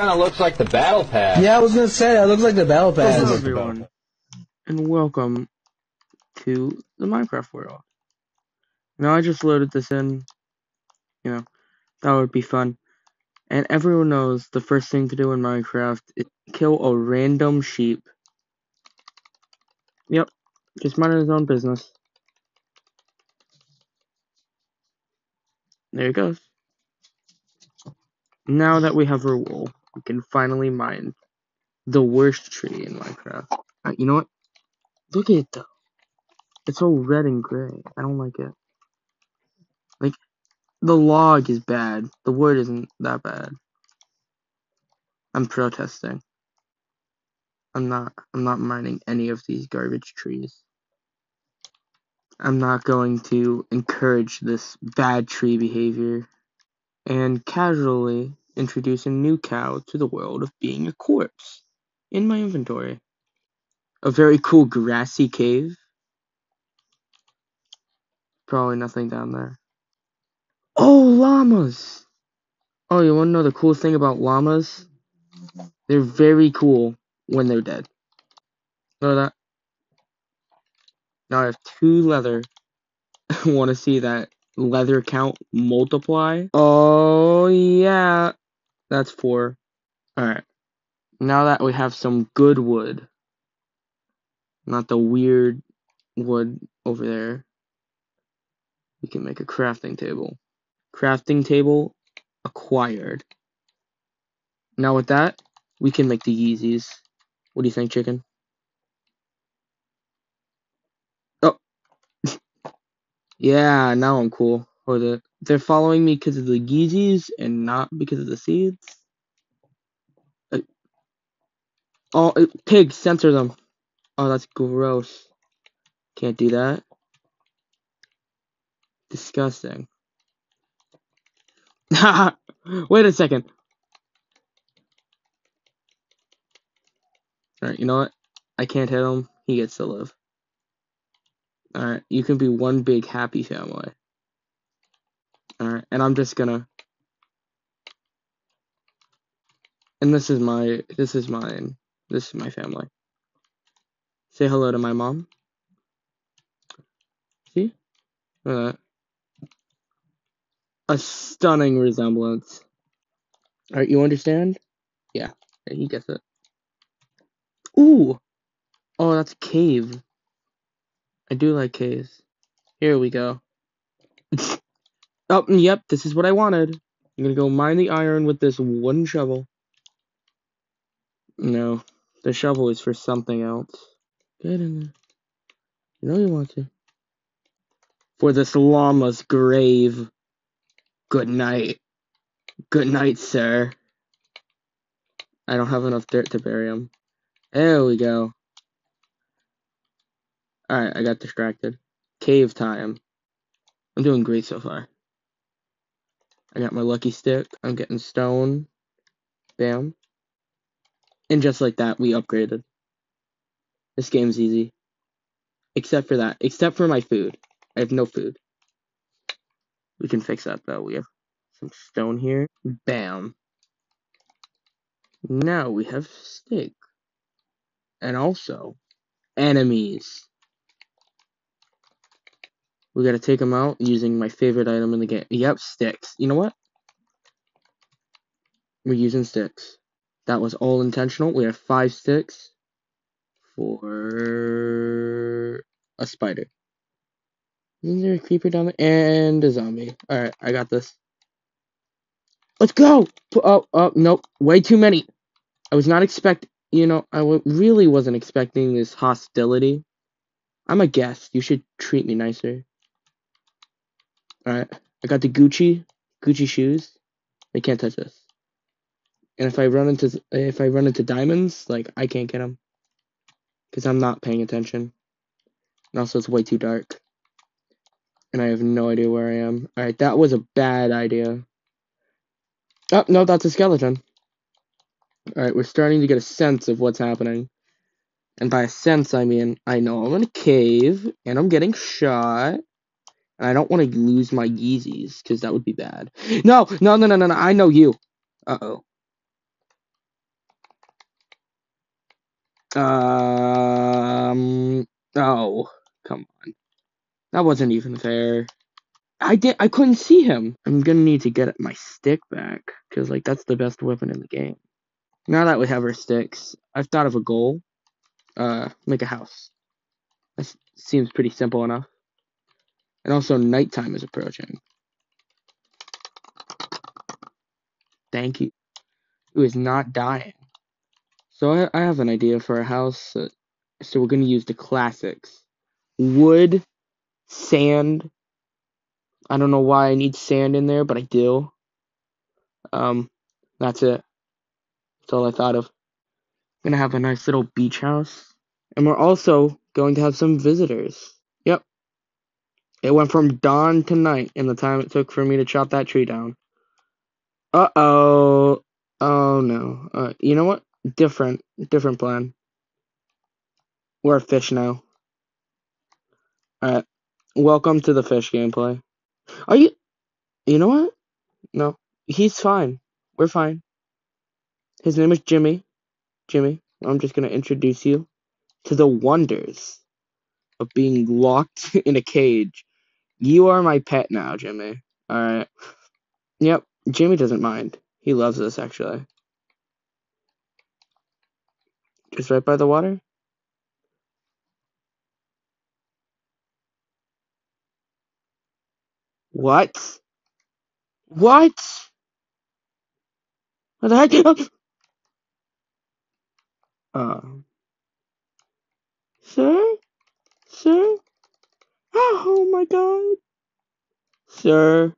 Kind of looks like the battle pass. Yeah, I was gonna say that looks like the battle pass. Hello everyone, and welcome to the Minecraft world. Now I just loaded this in, you know, that would be fun. And everyone knows the first thing to do in Minecraft is kill a random sheep. Yep, just minding his own business. There he goes. Now that we have a wool, we can finally mine the worst tree in Minecraft. Uh, you know what? Look at it though. It's all red and gray. I don't like it. Like, the log is bad. The wood isn't that bad. I'm protesting. I'm not I'm not mining any of these garbage trees. I'm not going to encourage this bad tree behavior and casually introduce a new cow to the world of being a corpse in my inventory. A very cool grassy cave. Probably nothing down there. Oh, llamas! Oh, you want to know the cool thing about llamas? They're very cool when they're dead. Know that? Now I have two leather. want to see that leather count multiply? Oh, yeah. That's four. Alright. Now that we have some good wood, not the weird wood over there, we can make a crafting table. Crafting table acquired. Now with that, we can make the Yeezys. What do you think, chicken? Oh. yeah, now I'm cool. Or the they're following me because of the Yeezys and not because of the seeds. Oh, pig, censor them. Oh, that's gross. Can't do that. Disgusting. Wait a second. Alright, you know what? I can't hit him. He gets to live. Alright, you can be one big happy family. Alright, and I'm just gonna... And this is my... This is mine. This is my family. Say hello to my mom. See? At that a stunning resemblance. Alright, you understand? Yeah, yeah, he gets it. Ooh! Oh, that's a cave. I do like caves. Here we go. oh, yep, this is what I wanted. I'm gonna go mine the iron with this wooden shovel. No, the shovel is for something else. Get in there. You know you want to. For this llama's grave. Good night. Good night, sir. I don't have enough dirt to bury him. There we go. Alright, I got distracted. Cave time. I'm doing great so far. I got my lucky stick. I'm getting stone. Bam. And just like that, we upgraded. This game's easy. Except for that. Except for my food. I have no food. We can fix that though. We have some stone here. Bam. Now we have stick. And also, enemies. We gotta take them out using my favorite item in the game. Yep, sticks. You know what? We're using sticks. That was all intentional. We have five sticks for a spider. Isn't there a creeper down there? And a zombie. Alright, I got this. Let's go! Oh, oh, nope. Way too many. I was not expect. You know, I really wasn't expecting this hostility. I'm a guest. You should treat me nicer. Alright. I got the Gucci. Gucci shoes. They can't touch this. And if I run into if I run into diamonds, like I can't get them. Because I'm not paying attention. And also it's way too dark and I have no idea where I am. Alright, that was a bad idea. Oh, no, that's a skeleton. Alright, we're starting to get a sense of what's happening. And by a sense, I mean, I know I'm in a cave, and I'm getting shot. And I don't want to lose my Yeezys, because that would be bad. No, no, no, no, no, no, I know you. Uh-oh. Um. Oh, come on. That wasn't even fair. I did. I couldn't see him. I'm gonna need to get my stick back because like that's the best weapon in the game. Now that we have our sticks, I've thought of a goal. Uh, make a house. That seems pretty simple enough. And also, nighttime is approaching. Thank you. Who is not dying. So I, I have an idea for a house. So we're going to use the classics. Wood, sand. I don't know why I need sand in there, but I do. Um, that's it. That's all I thought of. I'm Gonna have a nice little beach house. And we're also going to have some visitors. It went from dawn to night in the time it took for me to chop that tree down. Uh oh. Oh no. Uh, you know what? Different. Different plan. We're a fish now. Alright. Welcome to the fish gameplay. Are you. You know what? No. He's fine. We're fine. His name is Jimmy. Jimmy, I'm just going to introduce you to the wonders of being locked in a cage. You are my pet now, Jimmy. Alright. Yep, Jimmy doesn't mind. He loves this, actually. Just right by the water? What? What? What the heck? Uh, sir? Sir? Oh my god. Sir?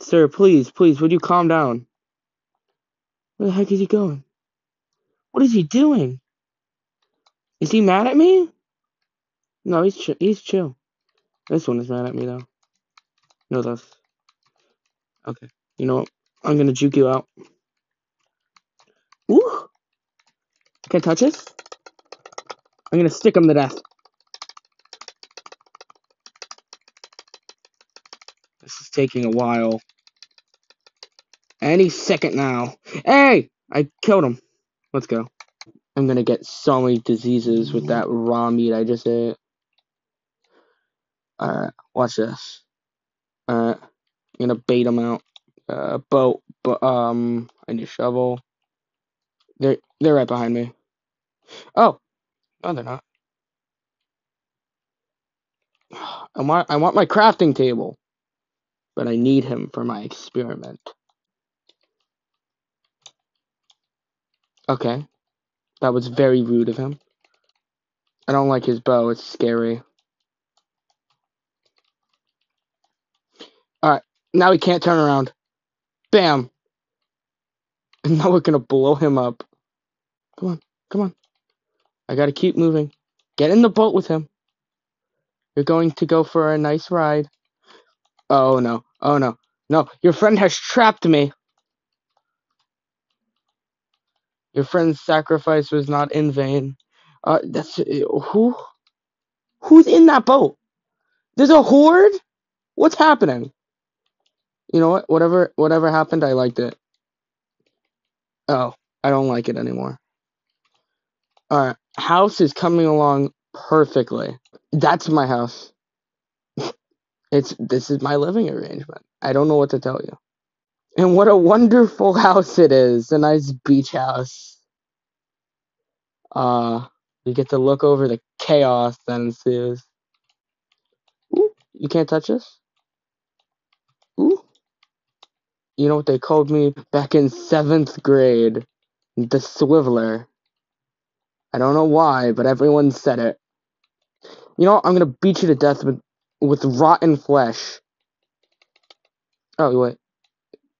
Sir, please, please, would you calm down? Where the heck is he going? What is he doing? Is he mad at me? No, he's ch he's chill. This one is mad at me though. No, that's okay. You know what? I'm gonna juke you out. Ooh. Can I touch this? I'm gonna stick him to death. This is taking a while. Any second now. Hey! I killed him. Let's go. I'm gonna get so many diseases with that raw meat I just ate. Alright, watch this. Alright. I'm gonna bait him out. Uh, boat, but, um, I need a shovel. They're, they're right behind me. Oh! No, they're not. I want, I want my crafting table. But I need him for my experiment. Okay. That was very rude of him. I don't like his bow, it's scary. Alright, now he can't turn around. Bam! And now we're gonna blow him up. Come on, come on. I gotta keep moving. Get in the boat with him. You're going to go for a nice ride. Oh no, oh no, no, your friend has trapped me. Your friend's sacrifice was not in vain. Uh, that's who? Who's in that boat? There's a horde. What's happening? You know what? Whatever, whatever happened, I liked it. Oh, I don't like it anymore. Alright, house is coming along perfectly. That's my house. It's this is my living arrangement. I don't know what to tell you. And what a wonderful house it is. A nice beach house. Uh, you get to look over the chaos that ensues. Ooh, you can't touch this? Ooh. You know what they called me back in seventh grade? The Swiveler. I don't know why, but everyone said it. You know, I'm gonna beat you to death with with rotten flesh. Oh wait,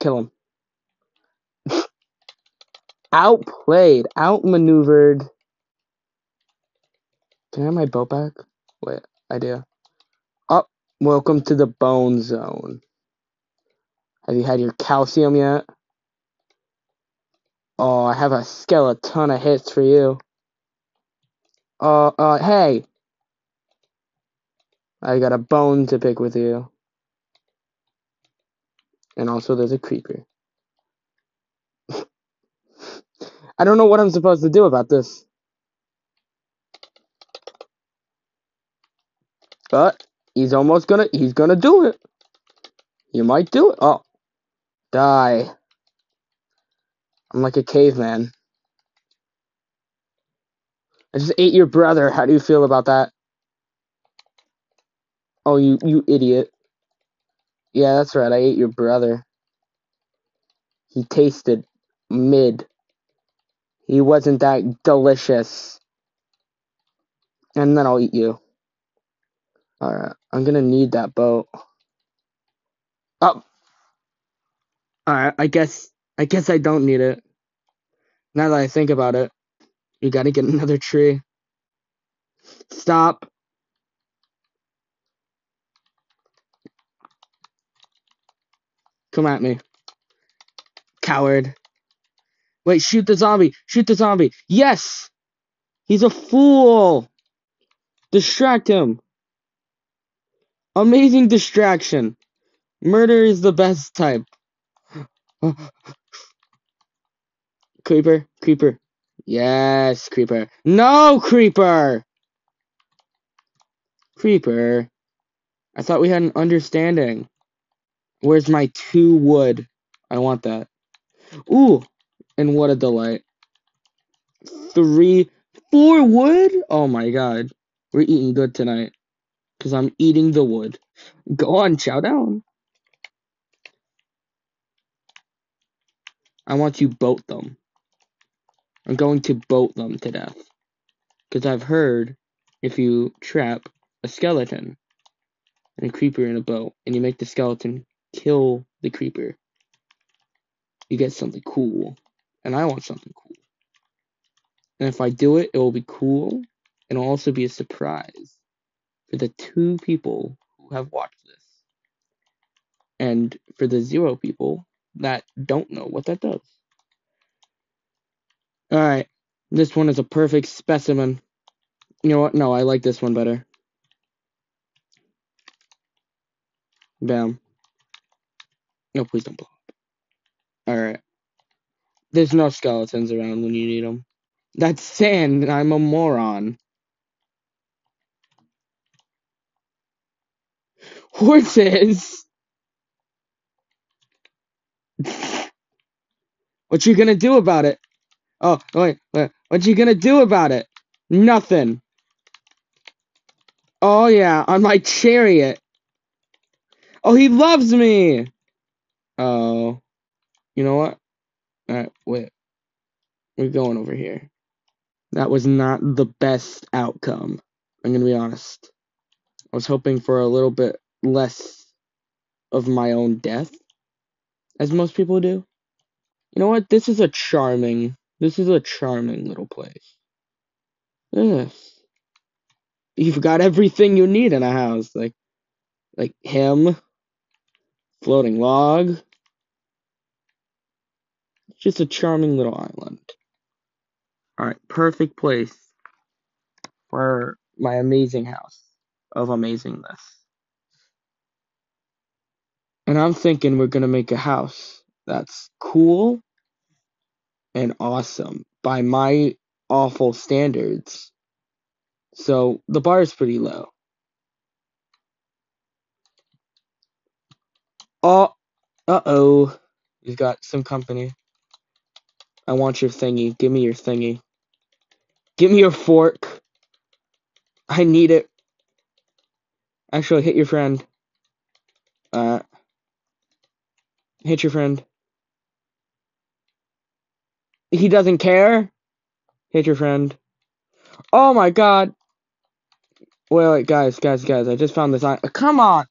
kill him. Outplayed, outmaneuvered. Can I have my boat back? Wait, I idea. Oh, welcome to the bone zone. Have you had your calcium yet? Oh, I have a skeleton of hits for you. Uh, uh, hey! I got a bone to pick with you. And also, there's a creeper. I don't know what I'm supposed to do about this. But he's almost gonna he's gonna do it. You might do it. Oh. Die. I'm like a caveman. I just ate your brother. How do you feel about that? Oh, you you idiot. Yeah, that's right. I ate your brother. He tasted mid. He wasn't that delicious. And then I'll eat you. Alright, I'm gonna need that boat. Oh. Alright, I guess I guess I don't need it. Now that I think about it. You gotta get another tree. Stop. Come at me. Coward. Wait, shoot the zombie. Shoot the zombie. Yes! He's a fool! Distract him. Amazing distraction. Murder is the best type. creeper, creeper. Yes, creeper. No, creeper! Creeper. I thought we had an understanding. Where's my two wood? I want that. Ooh, and what a delight. Three, four wood? Oh my god. We're eating good tonight. Because I'm eating the wood. Go on, chow down. I want to boat them. I'm going to boat them to death. Because I've heard if you trap a skeleton and a creeper in a boat and you make the skeleton kill the creeper, you get something cool. And I want something cool. And if I do it, it will be cool. And it'll also be a surprise for the two people who have watched this. And for the zero people that don't know what that does. Alright. This one is a perfect specimen. You know what? No, I like this one better. Bam. No, please don't blow up. Alright. There's no skeletons around when you need them. That's sand, I'm a moron. Horses! what you gonna do about it? Oh, wait, wait, what you gonna do about it? Nothing. Oh yeah, on my chariot. Oh, he loves me! Oh. You know what? Alright, wait. We're going over here. That was not the best outcome. I'm gonna be honest. I was hoping for a little bit less of my own death. As most people do. You know what? This is a charming this is a charming little place. Yes. You've got everything you need in a house. Like like him. Floating log. Just a charming little island. Alright, perfect place for my amazing house of amazingness. And I'm thinking we're gonna make a house that's cool and awesome by my awful standards. So the bar is pretty low. Oh, uh oh. You've got some company. I want your thingy. Give me your thingy. Give me your fork. I need it. Actually, hit your friend. Uh, hit your friend. He doesn't care. Hit your friend. Oh my god. Wait, wait, guys, guys, guys. I just found this. I come on.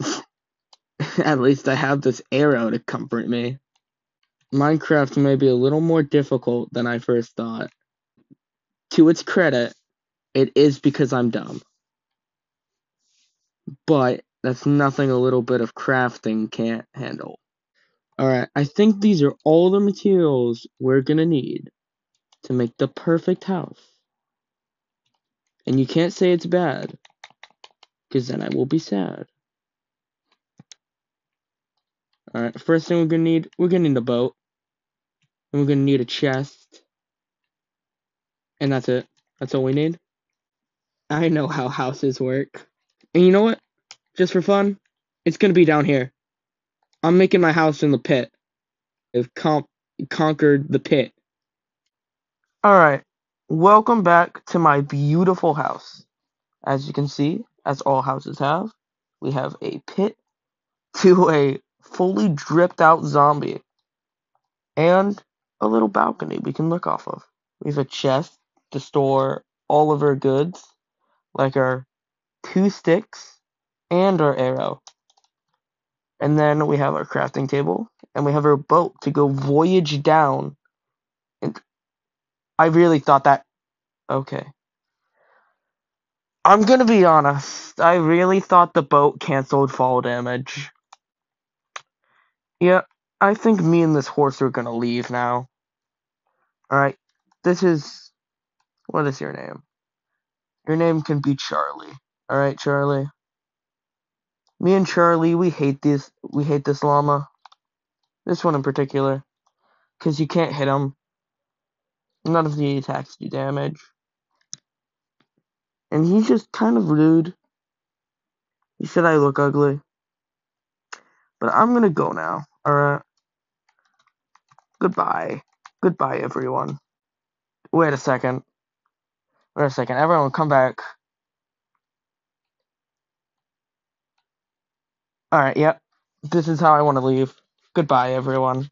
At least I have this arrow to comfort me. Minecraft may be a little more difficult than I first thought. To its credit, it is because I'm dumb. But that's nothing a little bit of crafting can't handle. Alright, I think these are all the materials we're gonna need to make the perfect house. And you can't say it's bad, because then I will be sad. Alright, first thing we're gonna need, we're gonna need a boat. And we're gonna need a chest. And that's it. That's all we need. I know how houses work. And you know what? Just for fun, it's gonna be down here. I'm making my house in the pit. I've con- conquered the pit. Alright, welcome back to my beautiful house. As you can see, as all houses have, we have a pit to a fully dripped out zombie. And a little balcony we can look off of. We have a chest to store all of our goods, like our two sticks and our arrow. And then we have our crafting table, and we have our boat to go voyage down. And I really thought that. Okay. I'm gonna be honest. I really thought the boat canceled fall damage. Yeah, I think me and this horse are gonna leave now. Alright, this is. What is your name? Your name can be Charlie. Alright, Charlie. Me and Charlie, we hate this. We hate this llama. This one in particular, because you can't hit him. None of the attacks do damage, and he's just kind of rude. He said I look ugly, but I'm gonna go now. All right. Goodbye. Goodbye, everyone. Wait a second. Wait a second. Everyone, come back. Alright, yep. This is how I want to leave. Goodbye, everyone.